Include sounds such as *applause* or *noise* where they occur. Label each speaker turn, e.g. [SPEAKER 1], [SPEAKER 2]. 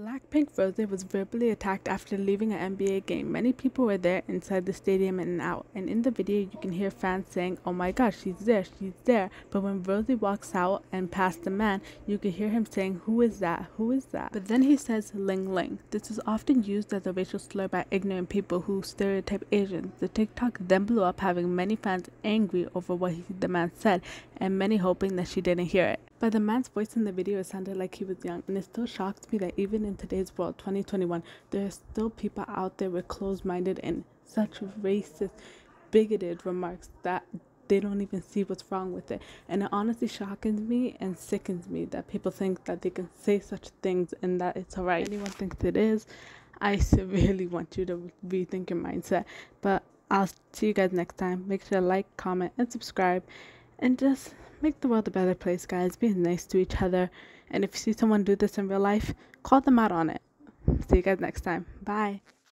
[SPEAKER 1] Blackpink Rose was verbally attacked after leaving an NBA game. Many people were there inside the stadium and out. And in the video, you can hear fans saying, Oh my gosh, she's there, she's there. But when Rosé walks out and past the man, you can hear him saying, Who is that? Who is that? But then he says, Ling Ling. This is often used as a racial slur by ignorant people who stereotype Asians. The TikTok then blew up, having many fans angry over what he, the man said, and many hoping that she didn't hear it. By the man's voice in the video, it sounded like he was young, and it still shocks me that even in today's world, 2021, there are still people out there with closed minded and such racist, bigoted remarks that they don't even see what's wrong with it. And it honestly shocks me and sickens me that people think that they can say such things and that it's alright. Anyone thinks it is. I *laughs* severely want you to rethink your mindset. But I'll see you guys next time. Make sure to like, comment, and subscribe. And just make the world a better place, guys. Be nice to each other. And if you see someone do this in real life, call them out on it. See you guys next time. Bye.